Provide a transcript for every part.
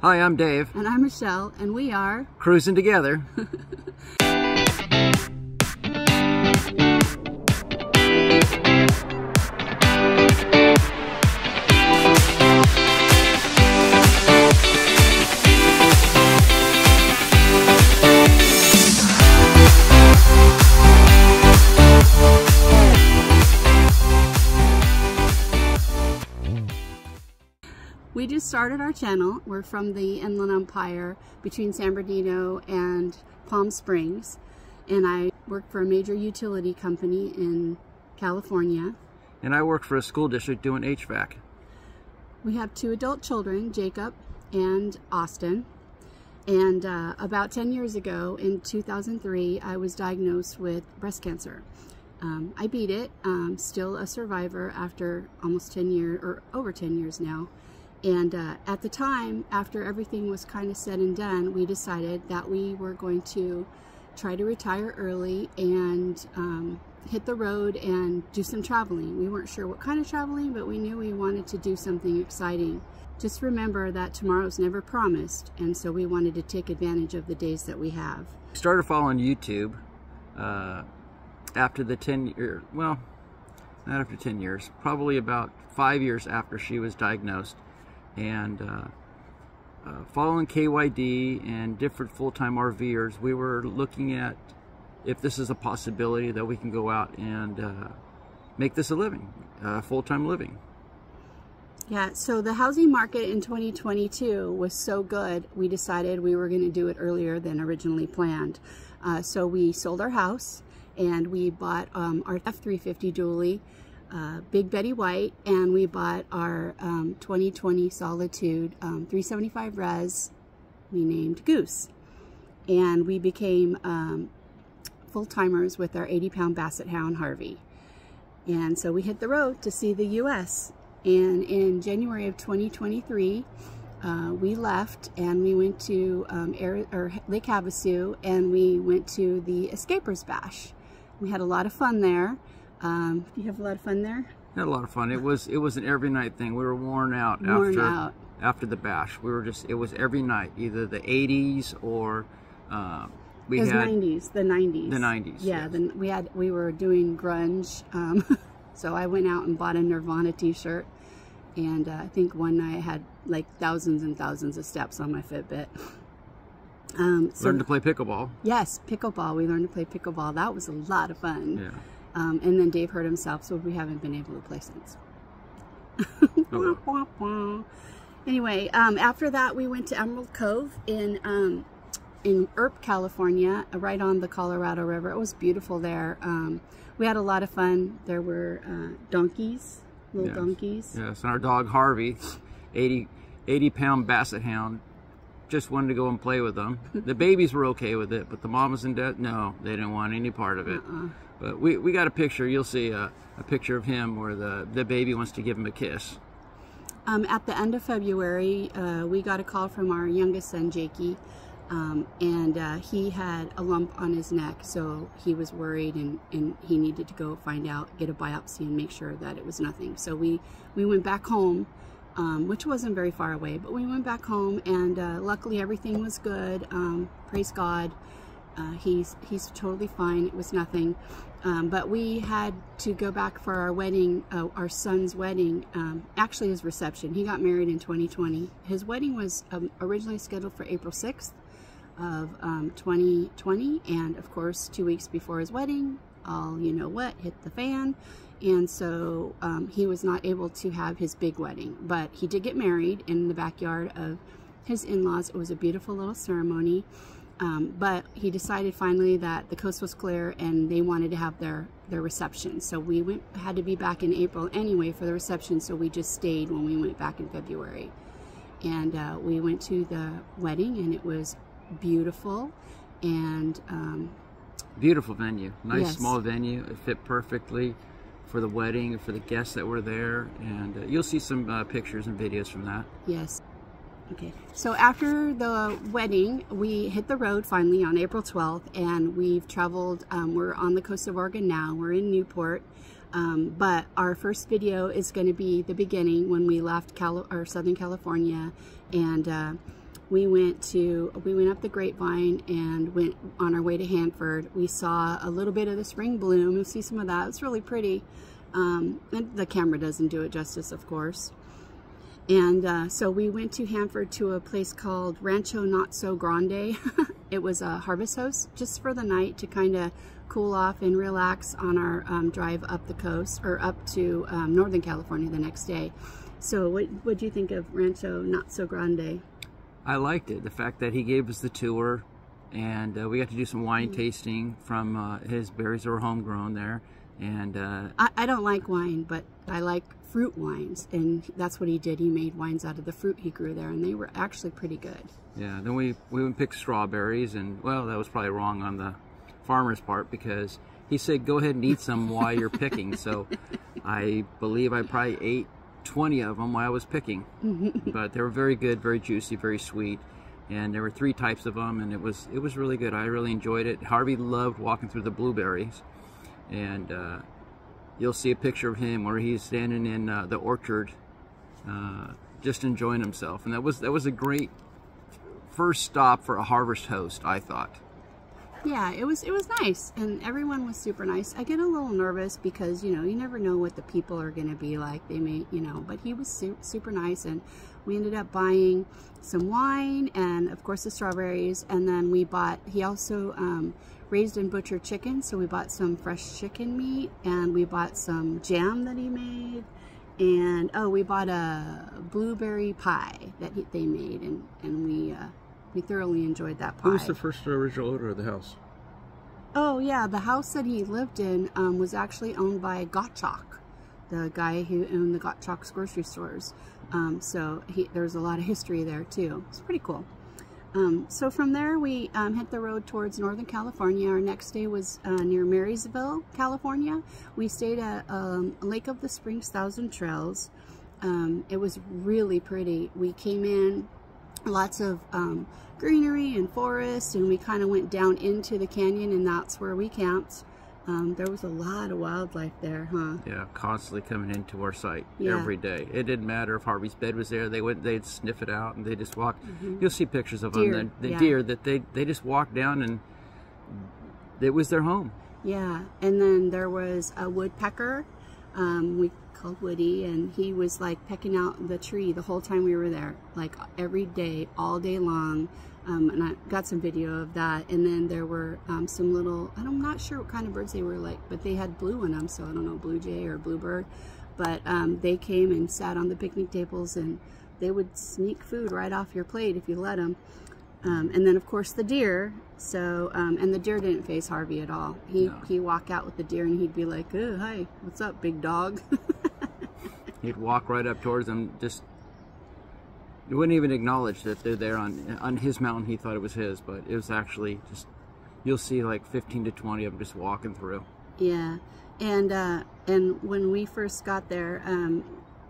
Hi, I'm Dave. And I'm Michele, and we are cruising together. We just started our channel. We're from the Inland Empire between San Bernardino and Palm Springs. And I work for a major utility company in California. And I work for a school district doing HVAC. We have two adult children, Jacob and Austin. And uh, about 10 years ago, in 2003, I was diagnosed with breast cancer. Um, I beat it, um, still a survivor after almost 10 years, or over 10 years now. And uh, at the time, after everything was kind of said and done, we decided that we were going to try to retire early and um, hit the road and do some traveling. We weren't sure what kind of traveling, but we knew we wanted to do something exciting. Just remember that tomorrow's never promised, and so we wanted to take advantage of the days that we have. Started following YouTube uh, after the 10 year, well, not after 10 years, probably about five years after she was diagnosed and uh, uh, following KYD and different full-time RVers, we were looking at if this is a possibility that we can go out and uh, make this a living, a full-time living. Yeah, so the housing market in 2022 was so good, we decided we were going to do it earlier than originally planned. Uh, so we sold our house and we bought um, our F350 dually uh, Big Betty White, and we bought our um, 2020 Solitude um, 375 Res, we named Goose. And we became um, full-timers with our 80-pound Basset Hound Harvey. And so we hit the road to see the U.S. And in January of 2023, uh, we left and we went to um, Air, Lake Havasu and we went to the Xscapers Bash. We had a lot of fun there. Um, you have a lot of fun there? Had a lot of fun. It was it was an every night thing. We were worn out worn after out. after the bash. We were just it was every night, either the 80s or uh, we had 90s, the 90s. the 90s. Yeah, yes. then we had we were doing grunge. Um, so I went out and bought a Nirvana T-shirt, and uh, I think one night I had like thousands and thousands of steps on my Fitbit. Um, so learned to play pickleball. yes, pickleball. We learned to play pickleball. That was a lot of fun. Yeah. Um, and then Dave hurt himself, so we haven't been able to play since. Oh. Anyway, um, after that, we went to Emerald Cove in um, in Earp, California, right on the Colorado River. It was beautiful there. Um, we had a lot of fun. There were uh, donkeys, little Yes. donkeys. Yes, and our dog Harvey, 80, 80 pound basset hound, just wanted to go and play with them. The babies were okay with it, but the mamas and dad, no, they didn't want any part of it. Uh-uh. But we, we got a picture. You'll see a, a picture of him where the, the baby wants to give him a kiss. Um, at the end of February, uh, we got a call from our youngest son, Jakey, um, and uh, he had a lump on his neck, so he was worried and, and he needed to go find out, get a biopsy, and make sure that it was nothing. So we, we went back home, um, which wasn't very far away, but we went back home, and uh, luckily everything was good. Um, praise God. Uh, he's he's totally fine. It was nothing. Um, but we had to go back for our wedding, uh, our son's wedding, um, actually his reception. He got married in 2020. His wedding was um, originally scheduled for April 6th of um, 2020. And of course, two weeks before his wedding, all you know what hit the fan. And so um, he was not able to have his big wedding. But he did get married in the backyard of his in-laws. It was a beautiful little ceremony. Um, but he decided finally that the coast was clear and they wanted to have their, their reception. So we went, had to be back in April anyway for the reception, so we just stayed when we went back in February. And uh, we went to the wedding and it was beautiful and um, Beautiful venue. Nice Yes. small venue. It fit perfectly for the wedding, for the guests that were there. And uh, you'll see some uh, pictures and videos from that. Yes. Okay. So after the wedding, we hit the road finally on April 12th, and we've traveled. Um, we're on the coast of Oregon now. We're in Newport. Um, but our first video is going to be the beginning when we left Cali or Southern California, and uh, we went to we went up the grapevine and went on our way to Hanford. We saw a little bit of the spring bloom. You see some of that. It's really pretty. Um, and the camera doesn't do it justice, of course. And uh, so we went to Hanford to a place called Rancho Not So Grande. it was a harvest host just for the night to kind of cool off and relax on our um, drive up the coast or up to um, Northern California the next day. So what what do you think of Rancho Not So Grande? I liked it. The fact that he gave us the tour and uh, we got to do some wine mm -hmm. tasting from uh, his berries that were homegrown there. And uh, I, I don't like wine, but I like fruit wines, and that's what he did. He made wines out of the fruit he grew there, and they were actually pretty good. Yeah. Then we we went pick strawberries, and well, that was probably wrong on the farmer's part because he said go ahead and eat some while you're picking. So I believe I probably ate 20 of them while I was picking, but they were very good, very juicy, very sweet. And there were three types of them, and it was it was really good. I really enjoyed it. Harvey loved walking through the blueberries, and uh, you'll see a picture of him where he's standing in uh, the orchard uh, just enjoying himself. And that was that was a great first stop for a harvest host I thought. Yeah it was it was nice and everyone was super nice. I get a little nervous because you know you never know what the people are gonna be like. They may you know but he was su super nice and we ended up buying some wine and of course the strawberries and then we bought he also um, raised and butchered chicken. So we bought some fresh chicken meat and we bought some jam that he made. And oh, we bought a blueberry pie that he, they made and, and we, uh, we thoroughly enjoyed that pie. Who was the first original owner of the house? Oh yeah, the house that he lived in um, was actually owned by Gottschalk, the guy who owned the Gottschalk's grocery stores. Um, so he, there's a lot of history there too. It's pretty cool. Um, so from there, we um, hit the road towards Northern California. Our next day was uh, near Marysville, California. We stayed at um, Lake of the Springs Thousand Trails. Um, it was really pretty. We came in, lots of um, greenery and forest, and we kind of went down into the canyon, and that's where we camped. Um, there was a lot of wildlife there, huh? Yeah, constantly coming into our site yeah. every day. It didn't matter if Harvey's bed was there; they went, they'd sniff it out, and they just walked. Mm -hmm. You'll see pictures of deer. them, the, the yeah. deer that they they just walked down, and it was their home. Yeah, and then there was a woodpecker. Um, we called Woody, and he was like pecking out the tree the whole time we were there, like every day, all day long. Um, and I got some video of that. And then there were um, some little, I'm not sure what kind of birds they were like, but they had blue in them. So I don't know, blue jay or bluebird. But um, they came and sat on the picnic tables and they would sneak food right off your plate if you let them. Um, and then of course the deer. So, um, and the deer didn't face Harvey at all. He, no. he walk out with the deer and he'd be like, oh, hi, what's up, big dog? he'd walk right up towards them, just you wouldn't even acknowledge that they're there on on his mountain. He thought it was his, but it was actually just you'll see like 15 to 20 of them just walking through. Yeah, and uh, and when we first got there, um,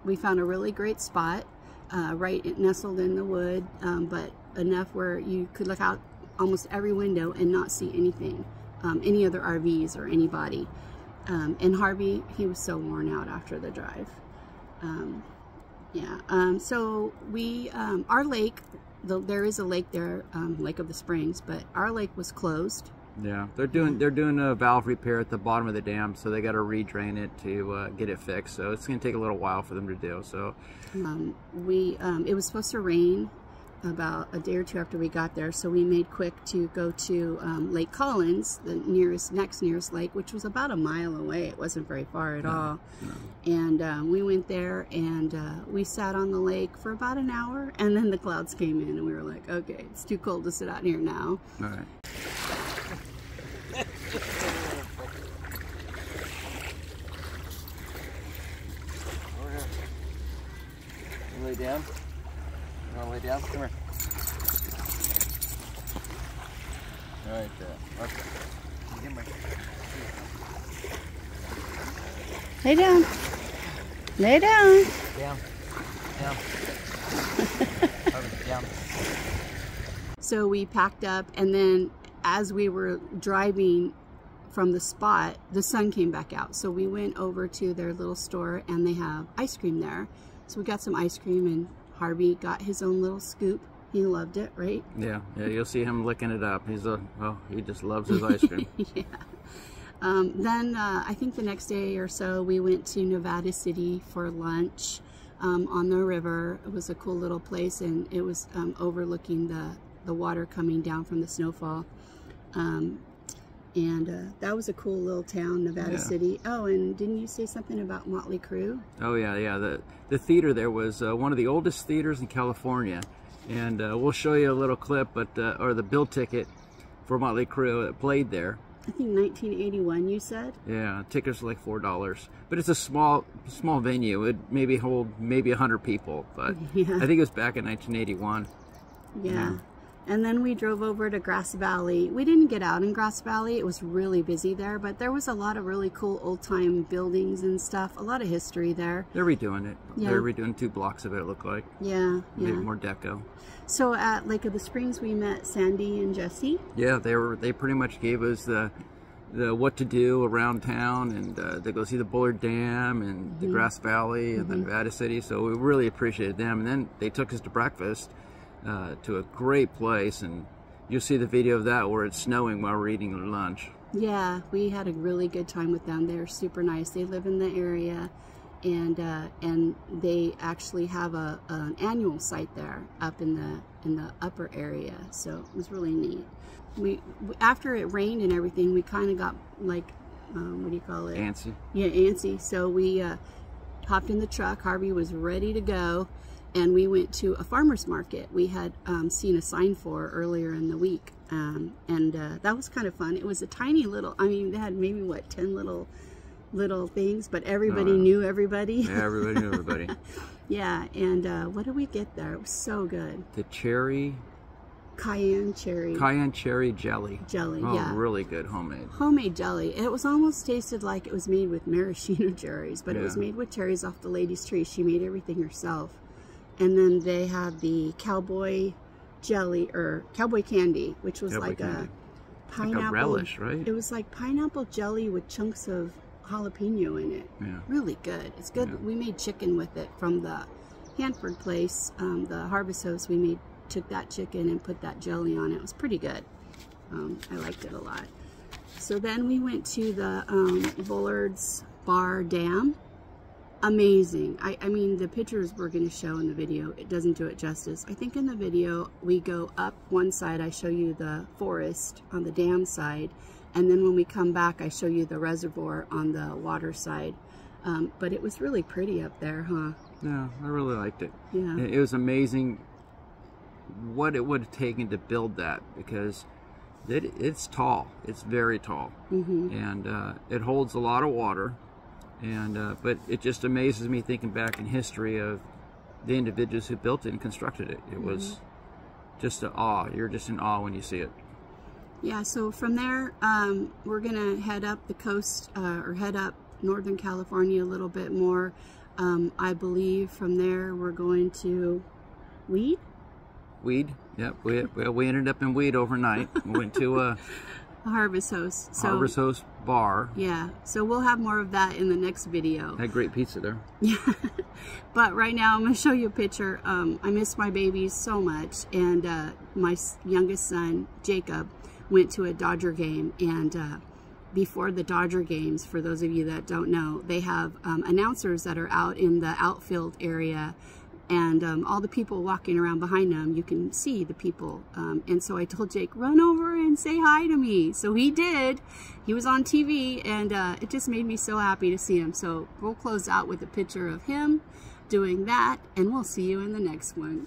we found a really great spot, uh, right nestled in the wood, um, but enough where you could look out almost every window and not see anything, um, any other RVs or anybody. Um, and Harvey, he was so worn out after the drive. Um, yeah. Um, so we, um, our lake, the, there is a lake there, um, Lake of the Springs, but our lake was closed. Yeah, they're doing they're doing a valve repair at the bottom of the dam, so they got to redrain it to uh, get it fixed. So it's going to take a little while for them to do. So um, we um, it was supposed to rain about a day or two after we got there. So we made quick to go to um, Lake Collins, the nearest, next nearest lake, which was about a mile away. It wasn't very far at no, all. No. And um, we went there and uh, we sat on the lake for about an hour and then the clouds came in and we were like, okay, it's too cold to sit out here now. All right. lay down. You want to lay down? Come here. Right there. Okay. Get my... Lay down. Lay down. Down. Down. down. So we packed up and then as we were driving from the spot, the sun came back out. So we went over to their little store and they have ice cream there. So we got some ice cream and Harvey got his own little scoop He loved it, right? Yeah, yeah. You'll see him licking it up. He's a well. He just loves his ice cream. yeah. Um, then uh, I think the next day or so we went to Nevada City for lunch um, on the river. It was a cool little place and it was um, overlooking the, the water coming down from the snowfall. And uh, that was a cool little town, Nevada Yeah. City. Oh, and didn't you say something about Motley Crue? Oh yeah, yeah. The the theater there was uh, one of the oldest theaters in California, and uh, we'll show you a little clip, but uh, or the bill ticket for Motley Crue that played there. I think 1981 you said? Yeah, tickets are like four dollars, but it's a small small venue. It maybe hold maybe hundred people, but Yeah. I think it was back in 1981. Yeah. Yeah. And then we drove over to Grass Valley. We didn't get out in Grass Valley. It was really busy there, but there was a lot of really cool old time buildings and stuff. A lot of history there. They're redoing it. Yeah. They're redoing two blocks of it. It looked like Yeah, maybe yeah. more deco. So at Lake of the Springs, we met Sandy and Jesse. Yeah, they were. They pretty much gave us the the what to do around town, and uh, to go see the Bullard Dam and the Grass Valley and the Nevada City. So we really appreciated them. And then they took us to breakfast uh, to a great place, and you'll see the video of that where it's snowing while we're eating lunch. Yeah, we had a really good time with them. They're super nice. They live in the area, and uh, and they actually have a an annual site there up in the in the upper area. So it was really neat. We after it rained and everything, we kind of got like um, what do you call it? Antsy. Yeah, antsy. So we uh, hopped in the truck. Harvey was ready to go, and we went to a farmer's market. We had um, seen a sign for earlier in the week, um, and uh, that was kind of fun. It was a tiny little. I mean, they had maybe what ten little little things, but everybody Oh, knew everybody. Yeah, everybody knew everybody. Yeah, and uh, what did we get there? It was so good. the cherry Cayenne cherry cayenne cherry jelly. jelly. Oh, yeah. really good homemade. homemade jelly. It was almost tasted like it was made with maraschino cherries, but it was made with cherries off the lady's tree. She made everything herself. And then they had the cowboy jelly or cowboy candy, which was Cowboy like candy. a Like pineapple a relish, right? It was like pineapple jelly with chunks of jalapeno in it. Yeah. Really good. It's good. Yeah. We made chicken with it from the Hanford place, um, the Harvest Host. We made took that chicken and put that jelly on it. It was pretty good. Um, I liked it a lot. So then we went to the um, Bullard's Bar Dam. Amazing. I, I mean, the pictures we're going to show in the video, it doesn't do it justice. I think in the video, we go up one side, I show you the forest on the dam side, and then when we come back, I show you the reservoir on the water side. Um, but it was really pretty up there, huh? Yeah, I really liked it. Yeah. It it was amazing what it would have taken to build that because it, it's tall. It's very tall, hmm and uh, it holds a lot of water. And uh, but it just amazes me thinking back in history of the individuals who built it and constructed it. It was just an awe. You're just in awe when you see it. Yeah, so from there, um, we're gonna head up the coast uh, or head up Northern California a little bit more. Um, I believe from there we're going to Weed. Weed. Yep. We well, we ended up in Weed overnight. We went to a Harvest Host. So Harvest Host bar. yeah, so we'll have more of that in the next video. Had great pizza there. Yeah. but right now, I'm going to show you a picture. Um, I miss my babies so much, and uh, my youngest son, Jacob, went to a Dodger game, and uh, before the Dodger games, for those of you that don't know, they have um, announcers that are out in the outfield area, and um, all the people walking around behind them, you can see the people. Um, and so I told Jake, run over and say hi to me. So he did. He was on TV, and uh, it just made me so happy to see him. So we'll close out with a picture of him doing that, and we'll see you in the next one.